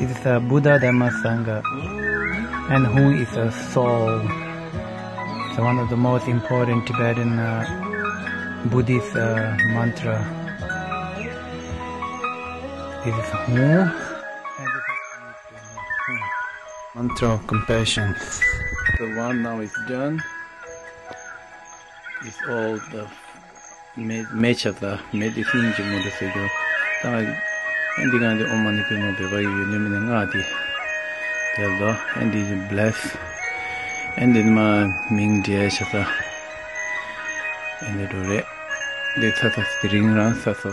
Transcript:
is the Buddha Dhamma Sangha and who is a soul. So one of the most important Tibetan uh, Buddhist uh, mantra. This is who is mantra of compassion. The one now is done. It's all the mecha다 medicine ji mo de andi gandhi omani pinyo beba yu nyamina nga di deldo andi bless. Andi ma ming diya shata. Andi dore de tata ring ran sato